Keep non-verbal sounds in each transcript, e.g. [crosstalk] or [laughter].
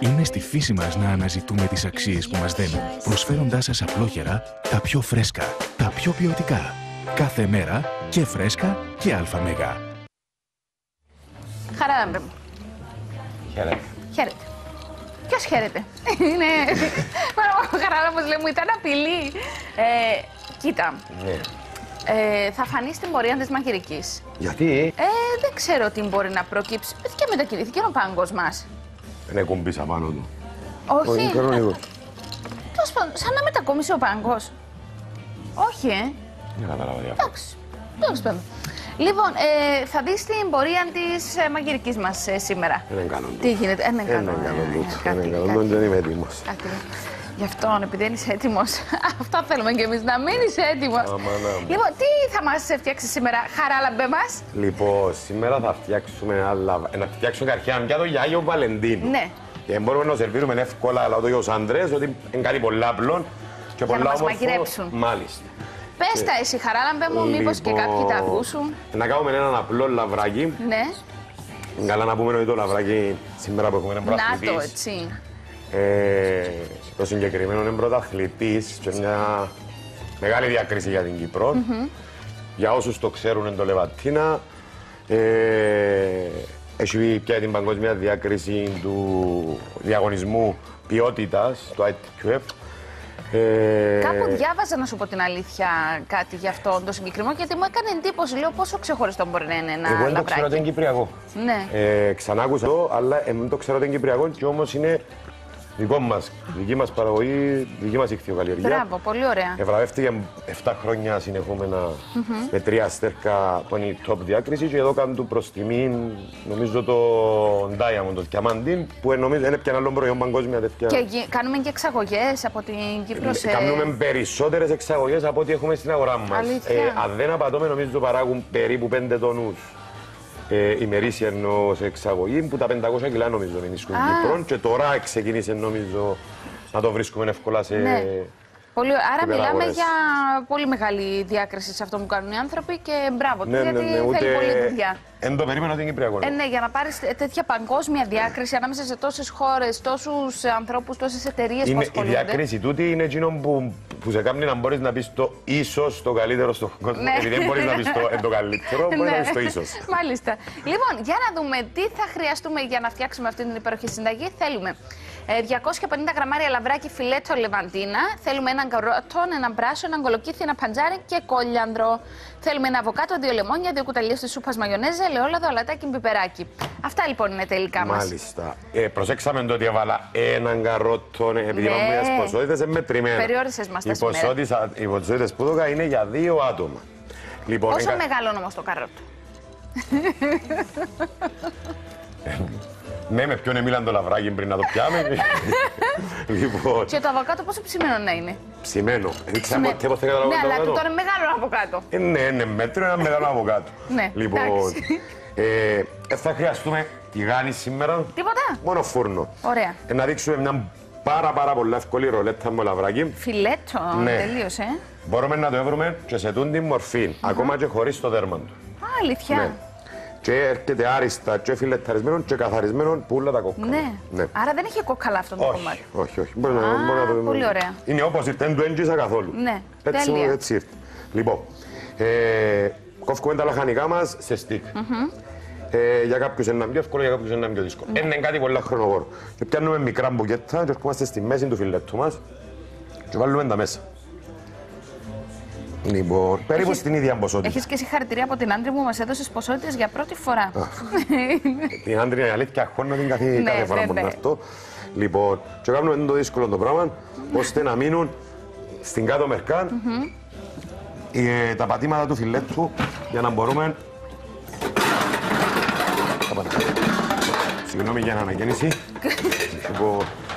Είναι στη φύση μας να αναζητούμε τις αξίες που μας δένουν, προσφέροντάς σας απλόχερα τα πιο φρέσκα, τα πιο ποιοτικά. Κάθε μέρα και φρέσκα και αλφα Χαρά μου. Χαίρετε. Χαίρετε. Ποιος χαίρεται; [laughs] Είναι. Χαρά μου λέμε, ήταν απειλή. Ε, κοίτα. Ναι. Ε, θα φανείς στην πορεία της μαγειρικής. Γιατί; Ε, δεν ξέρω τι μπορεί να προκύψει. Και μετακινήθηκε ο πάγκος μας. Δεν κουμπίσα πάνω του. Όχι. Είναι κανονικό. Τέλος πάντων, σαν να μετακόμισε ο πάγκο. Όχι, ε. Δεν κατάλαβα διαφορά. Εντάξει. Τέλος πάντων. Λοιπόν, ε, θα δεις την πορεία της ε, μαγειρικής μας ε, σήμερα. Δεν κάνω Τι γίνεται, ε, δεν Δεν κάνω. κάνω ε, τούτο. κάτι, Δεν κάνω κάτι. τούτο. Δεν είμαι έτοιμος. Κάτι. Γι' αυτό, επειδή δεν είσαι έτοιμος, [laughs] αυτό θέλουμε κι εμείς, να μην είσαι έτοιμος. Αμάνα μου. Λοιπόν, τι θα μας φτιάξει σήμερα, χαράλαμπε μας; Λοιπόν, σήμερα θα φτιάξουμε ένα λαβ... να φτιάξουμε καρχιά μια το για Άγιο Βαλεντίνο. Ναι. Και μπορούμε να σερβίρουμε εύκολα αλλά το για τους άντρες, ότι είναι κάτι πολλά απλό και να πολλά μας όμορφο. μαγειρέψουν. Μάλιστα. Πες τα εσύ, χαράλαμπε μου, μήπως και Λοιπόν, κάποιοι τα ακούσουν. Να κάνουμε έναν απλό λαβράκι. Ναι, Καλά να πούμε ότι το λαβράκι σήμερα που έχουμε είναι να το πρωταθλητής. έτσι. Ε, το συγκεκριμένο είναι πρωταθλητής και μια μεγάλη διάκριση για την κυπρο Για όσους το ξέρουν είναι το Λεβατίνα. Ε, έχει πια την παγκόσμια διάκριση του διαγωνισμού ποιότητας, το ITQF. Ε, Κάπου διάβαζα να σου πω την αλήθεια κάτι γι' αυτό το συγκεκριμένο, γιατί μου έκανε εντύπωση. Λέω πόσο ξεχωριστό μπορεί να είναι ένα Εγώ δεν το ξέρω ότι είναι λαμπράκι. Κυπριακό. Ναι. Ε, ξανά άκουσα το, αλλά ε, δεν το ξέρω ότι είναι Κυπριακό και όμως είναι δικό μας, δική μας παραγωγή, δική μας ηχθειοκαλλιεργία. Μπράβο, πολύ ωραία. Ευραβεύτηκε 7 χρόνια συνεχόμενα με τρία στέρκα που είναι η top διάκριση και εδώ κάνουν του προς τιμή νομίζω το Diamond, το Diamantine που ε, νομίζω είναι πια ένα άλλο προϊόν παγκόσμια τέτοια. Και γι- κάνουμε και εξαγωγές από την Κύπρος σε. Κάνουμε περισσότερες εξαγωγές από ό,τι έχουμε στην αγορά μας. Αλήθεια. αν δεν απατώμε νομίζω παράγουν περίπου 5 τόνους ε, ημερήσια εννοώ σε εξαγωγή που τα 500 κιλά νομίζω είναι στην Α. Κύπρο και τώρα ξεκίνησε νομίζω να το βρίσκουμε εύκολα σε... Ναι. Πολύ... ωραία. Άρα Super μιλάμε αγορές. για πολύ μεγάλη διάκριση σε αυτό που κάνουν οι άνθρωποι και μπράβο του, Ναι, ναι, γιατί ναι, ούτε... θέλει πολύ δουλειά. Εν το περίμενα ότι είναι Κυπριακό. Ε, ναι, για να πάρεις τέτοια παγκόσμια διάκριση ανάμεσα σε τόσες χώρες, τόσους ανθρώπους, τόσες εταιρείες που Είναι, η ασχολούνται. διάκριση τούτη είναι εκείνο που, που σε κάνει να μπορείς να πεις το ίσως το καλύτερο στον κόσμο. Ναι. Επειδή δεν μπορείς να πεις το, εν το καλύτερο, μπορείς να πεις το ίσως. [laughs] Μάλιστα. Λοιπόν, για να δούμε τι θα χρειαστούμε για να φτιάξουμε αυτή την υπέροχη συνταγή. Θέλουμε ε, 250 γραμμάρια λαβράκι φιλέτο λεβαντίνα. Θέλουμε έναν καρότον, έναν μπράσο, έναν κολοκύθι, ένα παντζάρι και κόλιανδρο. Θέλουμε ένα αβοκάτο, δύο λεμόνια, δύο κουταλιές της σούπας μαγιονέζα, ελαιόλαδο, αλατάκι, πιπεράκι. Αυτά λοιπόν είναι τα υλικά μας. Μάλιστα. Ε, προσέξαμε το ότι έβαλα έναν καρότο, ε, επειδή Ναι. είπαμε για τις ποσότητες είναι μετρημένα. Περιόρισες μας τα Οι σήμερα. ποσότητες- Οι ποσότητες που έδωκα είναι για δύο άτομα. Λοιπόν, Πόσο εκα- μεγάλο όμω το καρότο; Ναι, με ποιον μίλαν το λαβράκι πριν να το πιάμε. [laughs] λοιπόν, Και το αβοκάτο πόσο ψημένο να είναι; ψημένο. Δεν ξέρω Ψημένο. ποτέ πώς θα καταλάβω Ναι, το αλλά αβοκάτο. τούτο είναι μεγάλο αβοκάτο. Ε, ναι, είναι μέτρο, ένα μεγάλο αβοκάτο. [laughs] Ναι, Λοιπόν, εντάξει. ε, ε, θα χρειαστούμε τηγάνι σήμερα. Τίποτα. Μόνο φούρνο. Ωραία. Ε, να δείξουμε μια πάρα πάρα πολύ εύκολη ρολέτα με λαβράκι. Φιλέτο, Ναι. τελείωσε. ε. Μπορούμε να το έβρουμε και σε τούν την μορφή, ακόμα και χωρίς το δέρμα του. Α, αλήθεια. Ναι. Και έρχεται άριστα και φιλεταρισμένο και καθαρισμένο που όλα τα κόκκαλα. Ναι. ναι. Άρα δεν έχει κόκκαλα αυτό το Όχι, κομμάτι. όχι, όχι. Μπορεί να, Α, μπορεί να το πολύ ωραία. Είναι όπως ήρθε, δεν το έντυσα καθόλου. Ναι, έτσι, τέλεια. έτσι ήρθε. Λοιπόν, ε, κόφουμε τα λαχανικά μας σε στικ. Ε, για κάποιους είναι πιο εύκολο, για κάποιους είναι πιο δύσκολο. Ναι. Είναι κάτι πολύ χρονοβόρο. Και πιάνουμε μικρά μπουκέτα και ερχόμαστε στη μέση του φιλέτου μας και βάλουμε τα μέσα. Λοιπόν, περίπου Έχεις- στην ίδια ποσότητα. Έχεις και συγχαρητήρια από την άντρη μου, μας έδωσες ποσότητες για πρώτη φορά. Την άντρη είναι αλήθεια, αγχώνω την κάθε, Ναι, κάθε φορά ναι, που ναι. να έρθω. Λοιπόν, και κάνουμε το δύσκολο το πράγμα, ώστε να μείνουν στην κάτω μερκά ε, τα πατήματα του φιλέτου για να μπορούμε. Τα πατήματα. Συγγνώμη για την αναγέννηση. [laughs]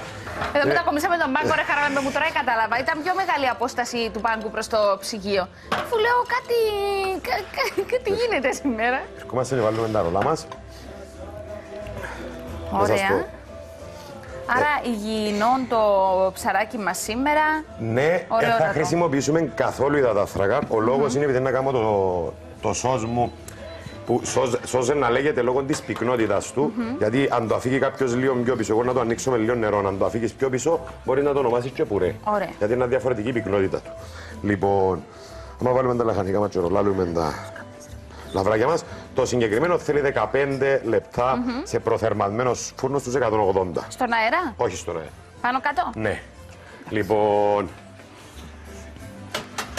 λοιπόν, Εδώ μετακομίσαμε τον πάγκο, ρε χαρά μου τώρα κατάλαβα. Ήταν πιο μεγάλη η απόσταση του πάγκου προς το ψυγείο. Αφού λέω κάτι. κα- κα- κάτι γίνεται σήμερα; ερχόμαστε και βάλουμε τα ρολά μας. Να σας Ωραία. πω. Άρα υγιεινών το ψαράκι μας σήμερα. Ναι, δεν θα Ωραιότατο. χρησιμοποιήσουμε καθόλου υδατάθρακα. Ο λόγος είναι επειδή να κάνω το, το σως μου που σώζε, σώζε να λέγεται λόγω της πυκνότητας του. Γιατί αν το αφήγει κάποιος λίγο πιο πίσω, εγώ να το ανοίξω με λίγο νερό, αν το αφήγει πιο πίσω, μπορεί να το ονομάσεις και πουρέ. Ωραία. Γιατί είναι διαφορετική η πυκνότητα του. Λοιπόν, άμα βάλουμε τα λαχανικά μας και ρολάλουμε τα λαβράκια μας, το συγκεκριμένο θέλει 15 λεπτά σε προθερμασμένο φούρνος στου 180. Στον αέρα, Όχι στον αέρα. πάνω κάτω; Ναι. Λοιπόν.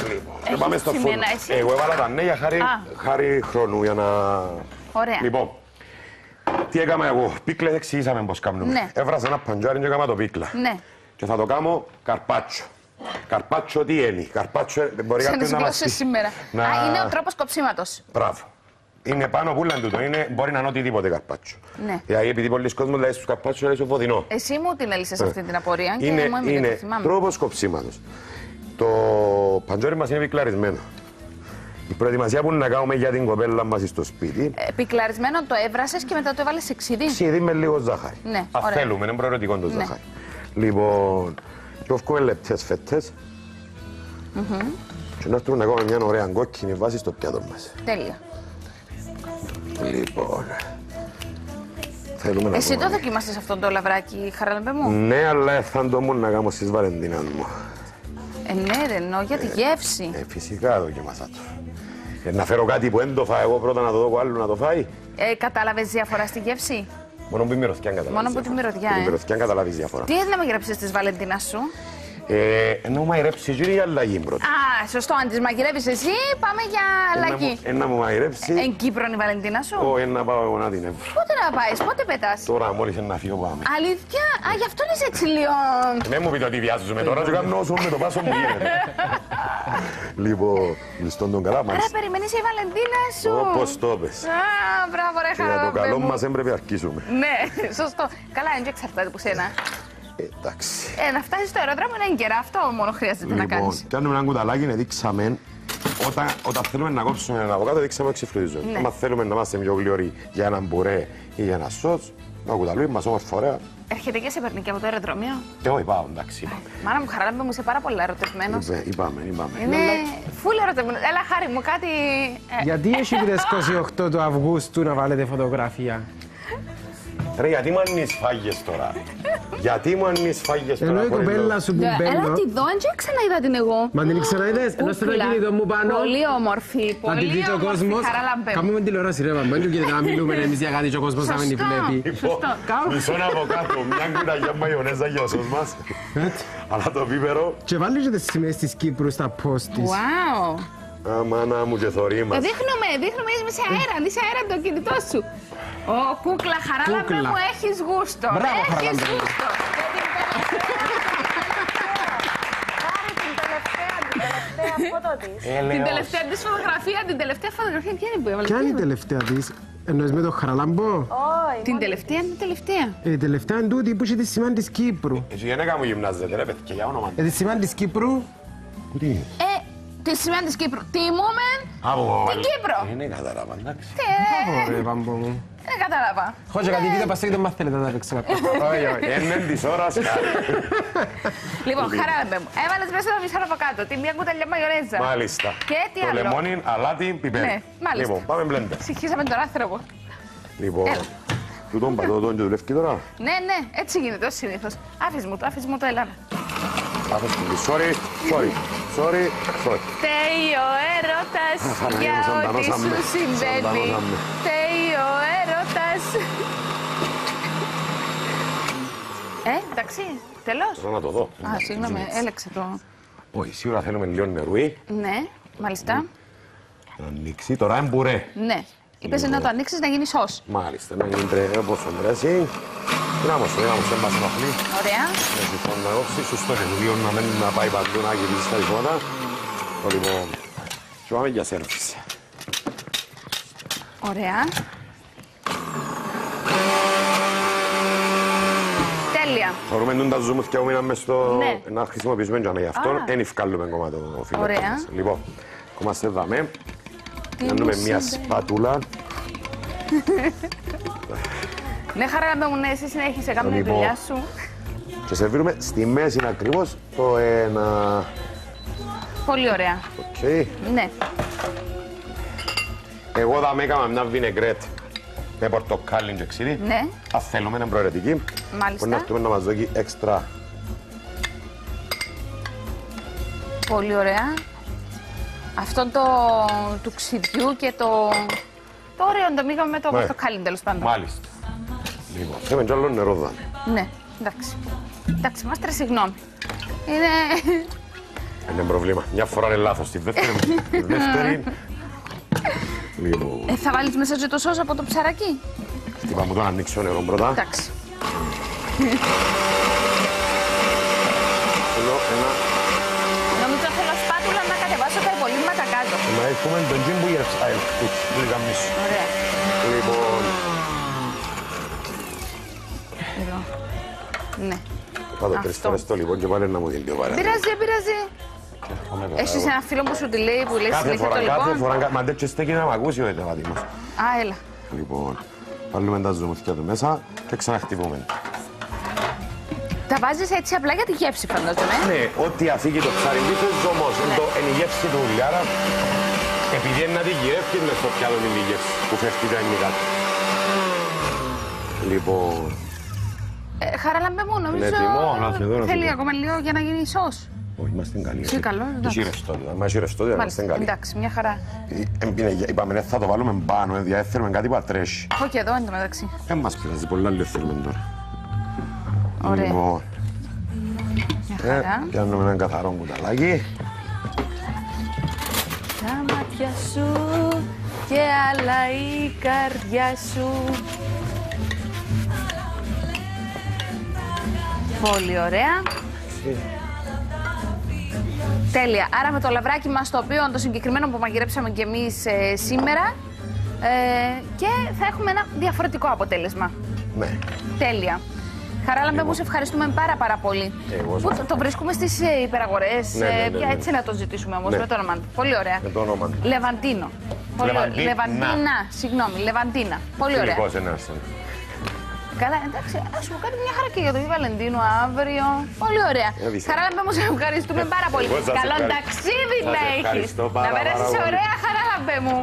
Λοιπόν, και Έχεις πάμε στο φούρνο. σημένα εσύ; Εγώ έβαλα τα ναι για χάρη, Α. χάρη χρόνου για να. Ωραία. Λοιπόν, τι έκανα εγώ; Πίκλες εξηγήσαμε πώς κάνουμε. Ναι. Έβρασα ένα παντζάρι και έκανα το πίκλα. Ναι. Και θα το κάνω καρπάτσο. Καρπάτσο τι είναι; Καρπάτσο ε, μπορεί Σε κάποιος να μας ανησυχούσε πει. σήμερα. Να... Α, είναι ο τρόπος κοψίματος. Μπράβο. Είναι πάνω πουλαν τούτο. Είναι, μπορεί να είναι οτιδήποτε καρπάτσο. Ναι. Δηλαδή επειδή πολλοί κόσμοι λέει στους καρπάτσο λέει στο βοδινό. Εσύ μου την έλυσε αυτή την απορία και Ε. είναι, μου έμεινε είναι το θυμάμαι. Τρόπος κοψίματος. Το παντζόρι μας είναι πικλαρισμένο. Η προετοιμασία που να κάνουμε για την κοπέλα μας στο σπίτι, Ε, Πυκλαρισμένο το έβρασες και μετά το έβαλες σε ξύδι. ξύδι με λίγο ζάχαρη. Ναι, Αν ωραία. θέλουμε, είναι προαιρετικό το Ναι. ζάχαρη. Λοιπόν, και όφκουμε λεπτές φέτες. Και να έρθουμε να κάνουμε μια ωραία κόκκινη βάση στο πιάτο μας. Τέλεια. Λοιπόν, θέλουμε να Εσύ το κάνουμε- δοκίμασες αυτό το λαβράκι, χαραλαμπέ μου; Ναι, αλλά θα το μου να κάνω στις Βαλεντίνας μου. Ε, ναι, ρε, εννοώ για τη γεύση. Ε, φυσικά δοκιμάσα το. Ε, να φέρω κάτι που δεν το φάει εγώ πρώτα να το δω ο άλλο να το φάει. Ε, Κατάλαβες διαφορά στη γεύση; Μόνο που η μυρωδιά καταλάβεις. Μόνο που τη διαφορά. μυρωδιά, Που Τη ε. μυρωδιά καταλάβεις διαφορά. Τι έδινε με γράψεις τη Βαλεντίνας σου; Ε, ενώ μαϊρέψει η αλλαγή πρώτα. Α, σωστό. Αν τι μαγειρεύει εσύ, πάμε για αλλαγή. Ένα μου μαϊρέψει, Εν Κύπρο είναι η Βαλεντίνα σου. ο ένα πάω εγώ να την έβρω. Πότε να πάει, πότε πετά. Τώρα μόλις να φύγω πάμε. Αλήθεια. Α, γι' αυτό είσαι έτσι λίγο. Δεν μου πείτε ότι βιάζομαι τώρα και κάνω όσο με το πάσο μου γίνεται. λοιπόν, ληστών τον καλά Άρα μάλιστα. περιμένει η Βαλεντίνα σου. Όπως το πες. Α, μπράβο, ρε Και για το χαραλαμπέ καλό μου. μας δεν πρέπει να αρκίσουμε. Ναι, σωστό. Καλά, είναι και εξαρτάται από σένα. Ε, Εντάξει. Ε, να φτάσεις στο αεροδρόμιο είναι έγκαιρα. Αυτό μόνο χρειάζεται να κάνεις. Λοιπόν, κάνουμε ένα κουταλάκι, να δείξαμε όταν, όταν θέλουμε να κόψουμε ένα αβοκάτο, δείξαμε εξεφρυζό. Ναι. Αν θέλουμε να είμαστε πιο γλυόροι για ένα μπουρέ ή για ένα σοτς, ένα κουταλούι μας όμορφα ωραία. Έρχεται και σε παίρνει και από το αεροδρόμιο. Και όχι πάω, εντάξει, είπαμε. Μάνα μου, χαράλαμπε μου, είσαι πάρα πολύ ερωτευμένος. Είπε, Είπαμε, είπαμε. Είναι φουλ ερωτευμένος. Έλα, χάρη μου, κάτι. ε, Γιατί έχει τις 28 του Αυγούστου να βάλετε φωτογραφία; Ρε, γιατί μου ανείς φάγες τώρα; γιατί μου ανείς φάγες τώρα. Ενώ η χωρίς κοπέλα το- σου που Έλα μπαίνω. τη δω, δεν ξαναείδα την εγώ. Μα την ξαναείδες, ενώ στο Κούκλα. κινητό μου πάνω. Πολύ όμορφη, Να πολύ την δει και ο όμορφη, κόσμος. χαράλαμπε μου. Κάνουμε τηλεόραση ρε μαμά, δεν γίνεται να μιλούμε εμείς για κάτι και ο κόσμος να μην τη Σωστό. βλέπει. Λοιπόν, μισό από κάτω, μια κουταλιά μαγιονέζα για όσους μας. Αλλά το πίπερο, Και βάλει και τις σημαίες της Κύπρου στα post της. Wow. αμάνα μου και θωρεί Ε, μας. Δείχνουμε, δείχνουμε, είσαι σε αέρα, είσαι αέρα το κινητό σου. Ω, κούκλα, χαράλαμπε Κούκλα. μου, έχεις γούστο. Μπράβο, έχεις χαράλαμπε μου. γούστο. Ε, Την λέω, τελευταία της φωτογραφία, την τελευταία φωτογραφία, ποια είναι που έβαλε. Ποια είναι η τελευταία της, εννοείς με το χαραλαμπό. Την τελευταία είναι η τελευταία. Ε, Η τελευταία είναι τούτη που έχει της σημαία της Κύπρου. Έτσι η γυναίκα μου γυμνάζεται, ρε παιδιά, για όνομα. Ε, της σημαία της Κύπρου, Τι; Είναι. Ε, τη σημαία της Κύπρου; Τιμούμε Από την Κύπρο. Είναι κατάλαβα, εντάξει. Ε, Ωραία, πάμπο μου. Δεν κατάλαβα. Χώσε κάτι βίντεο πας και μας θέλετε να τα παίξουμε. Όχι, όχι, είναι της ώρας κάτι. Λοιπόν, χαράλαμπε μου. Έβαλες μέσα το μισό από κάτω. Τη μία κουταλιά μαγιονέζα. Μάλιστα. Και τι Το άλλο; λεμόνι, αλάτι, πιπέρι. Ναι, μάλιστα. Λοιπόν, πάμε μπλέντερ. Συγχύσαμε τον άνθρωπο. Λοιπόν, Έλα. του τον πατώ και δουλεύει τώρα. Ναι, ναι, έτσι γίνεται ως συνήθως. Άφης μου το, άφης μου το, έλα. Άφες την πει, sorry, sorry, sorry, sorry. Φταίει ο έρωτας Παναγία για μου, ό,τι σαντανώσαμε. σου συμβαίνει. Σαντανώσαμε. Φταίει ο έρωτας. Ε, εντάξει, τέλος. Θέλω να το δω. Α, συγγνώμη, έλεξε το. Όχι, σίγουρα θέλουμε λίγο νερούι. Ναι, μάλιστα. Να ανοίξει. Τώρα είναι μπουρέ. Ναι. Είπες να το ανοίξεις να γίνει σως. Μάλιστα, να γίνει τρε, όπως τον τρέσει. Δυνάμω σου, δυνάμω σε μας ενοχλεί. Ωραία. Με τυφών να όψει, σωστό και λίγο να μην να πάει παντού να γυρίσει στα τυφώνα. Το λοιπόν, και πάμε για σέρβις. Ωραία. Τέλεια. Μπορούμε να τα ζουμουθιά που μείναμε στο... Ναι. να χρησιμοποιήσουμε για γι' αυτό, Α. δεν ευκάλλουμε ακόμα το φίλο Ωραία. μας. Λοιπόν, κομμάστε δάμε. Κάνουμε μου μια συμβαίνει; [laughs] σπάτουλα. Ναι, χαρά μου, ναι, εσύ συνέχισε, κάμε τη Λοιπόν. δουλειά σου. Και σερβίρουμε στη μέση ακριβώς το ένα. Πολύ ωραία. Οκ. Ναι. Εγώ θα με έκανα μια βινεγκρέτ με πορτοκάλι και ξύδι. Ναι. Αν θέλουμε είναι προαιρετική. Μάλιστα. Μπορεί να έρθουμε να μας δώσει έξτρα. Πολύ ωραία. Αυτό το του ξυδιού και το. Το ωραίο το μίγαμε με το Ναι. πορτοκάλι τέλος πάντων. Μάλιστα. Λοιπόν, θέλουμε κι άλλο νερό δάμε. Ναι, εντάξει. Εντάξει, μάστρε, συγγνώμη. Είναι. Είναι πρόβλημα. Μια φορά είναι λάθος. Τη δεύτερη. [laughs] τη δεύτερη. Λοιπόν, Ε, θα βάλεις μέσα και το σως από το ψαράκι; χτυπά μου το να ανοίξω νερό πρώτα. Εντάξει. Θέλω ένα... Νομίζω θέλω σπάτουλα να κατεβάσω τα υπολείμματα κάτω. Να έχουμε τον τζιν που γύρεψα. Α, ελπούς. Που γαμίσου. Ωραία. Λοιπόν, Ναι. θα το τρεις Αυτό. φορές το λοιπόν και πάλι να μου δίνει πιο παράδειγμα. Πειράζει, δεν πειράζει. Έχεις ένα φίλο που σου τη λέει που λέει Κάθε συνέχεια φορά, το κάθε λοιπόν. φορά, κα- μα τέτοιο στέκει να μ' ακούσει ο Ετεβάτημος. Α, έλα. Λοιπόν, βάλουμε τα ζουμουθιά του μέσα και ξαναχτυπούμε. Τα βάζεις έτσι απλά για τη γεύση, φαντάζομαι. Ναι, ό,τι αφήγει το ψάρι μπήθος όμως, είναι το είναι η γεύση του ουλιάρα. Επειδή είναι να τη γυρεύει μες στο πιάτο είναι η γεύση που φεύγει τα είναι κάτω. Λοιπόν, Ε, χαράλαμπε μου, νομίζω. έτοιμο, να σε δω, να σε Θέλει δω. ακόμα λίγο για να γίνει σως. όχι, είμαστε καλοί. Εσύ καλό, Το εντάξει. χειρευτόδιο, άμα χειρευτόδιο είμαστε Μάλιστα. καλοί. Εντάξει, μια χαρά. Ε, ε, Είπαμε, ναι, θα το βάλουμε πάνω, ε, δηλαδή θέλουμε κάτι που ατρέχει. Έχω και εδώ εν τω μεταξύ. Δεν μας πειράζει, πολλά λίγο θέλουμε τώρα. Ωραία. Λοιπόν, Μια ε, χαρά. πιάνουμε έναν καθαρό κουταλάκι. Τα μάτια σου και άλλα η καρδιά σου. Πολύ ωραία. Τέλεια. Άρα με το λαβράκι μας το οποίο το συγκεκριμένο που μαγειρέψαμε και εμείς ε, σήμερα ε, και θα έχουμε ένα διαφορετικό αποτέλεσμα. Ναι. Τέλεια. Χαράλαμπε μου, σε ευχαριστούμε πάρα πάρα πολύ. Εγώ Πού σας το, το βρίσκουμε στις ε, υπεραγορές, Ναι, ναι, ε, ναι, πια ναι. έτσι να το ζητήσουμε όμως Ναι. με το όνομα του. Πολύ ωραία. Με το όνομα του. Λεβαντίνο. Πολύ ωραία. Λεβαντίνα. Λεβαντίνα, συγγνώμη, Λεβαντίνα. Πολύ ωραία. Φιλικός ένας είναι. Καλά, εντάξει, ας σου πω κάτι μια χαρά και για το Βι Βαλεντίνο αύριο. Πολύ ωραία. Ε, δεις. Χαράλαμπε μου, σε ευχαριστούμε πάρα πολύ. Εγώ σας Καλό ευχαριστώ. ταξίδι Σας να έχεις. ευχαριστώ Να πάρα, περάσεις πάρα πολύ. ωραία, Χαράλαμπε μου.